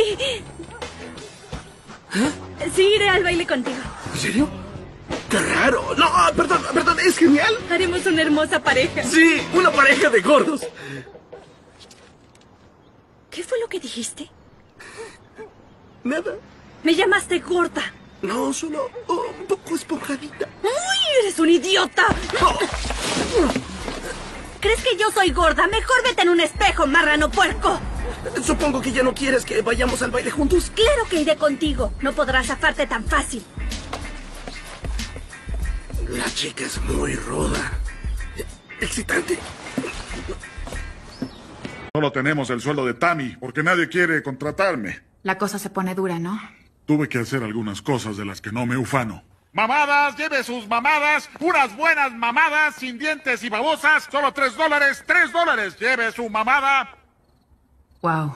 Sí. Sí, iré al baile contigo. ¿En serio? ¡Qué raro! No, perdón, perdón, es genial. Haremos una hermosa pareja. Sí, una pareja de gordos. ¿Qué fue lo que dijiste? Nada. Me llamaste gorda. No, solo oh, un poco esponjadita. ¡Uy, eres un idiota! ¿Crees que yo soy gorda? Mejor vete en un espejo, marrano puerco. Supongo que ya no quieres que vayamos al baile juntos. Claro que iré contigo. No podrás zafarte tan fácil. La chica es muy ruda. Excitante. Solo tenemos el sueldo de Tammy, porque nadie quiere contratarme. La cosa se pone dura, ¿no? Tuve que hacer algunas cosas de las que no me ufano. Mamadas, lleve sus mamadas, unas buenas mamadas, sin dientes y babosas, solo tres dólares, tres dólares, lleve su mamada. Wow.